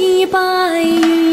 的白云。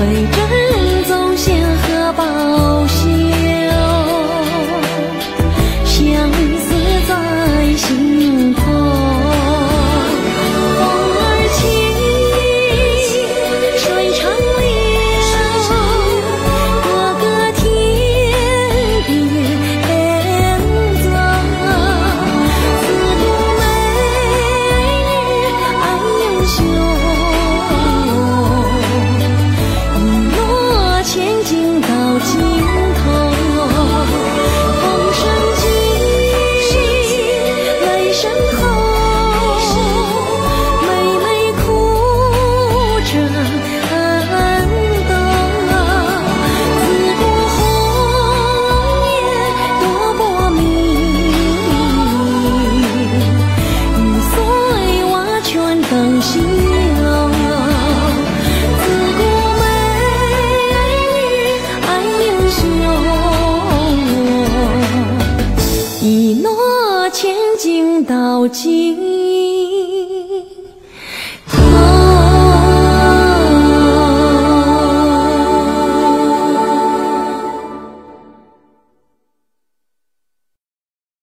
会变我前进到今